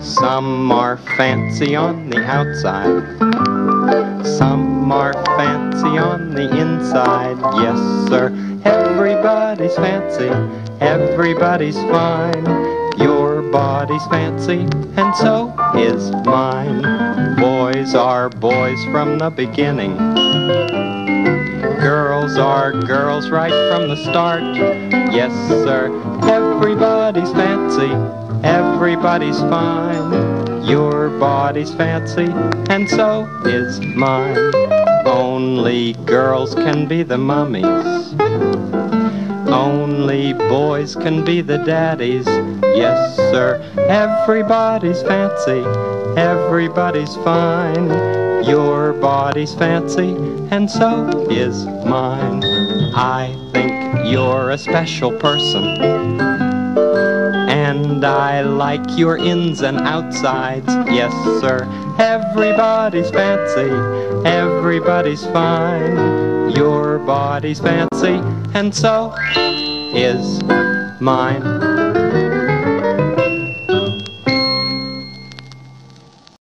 Some are fancy on the outside. Some are fancy on the inside. Yes, sir. Everybody's fancy. Everybody's fine. Your body's fancy, and so is mine. Boys are boys from the beginning. Girls are girls right from the start. Yes, sir. Everybody's fancy. Everybody's fine. Your body's fancy, and so is mine. Only girls can be the mummies. Only boys can be the daddies. Yes, sir. Everybody's fancy. Everybody's fine. Your body's fancy, and so is mine. I think you're a special person. And I like your ins and outsides. Yes, sir. Everybody's fancy. Everybody's fine. Your body's fancy, and so is mine.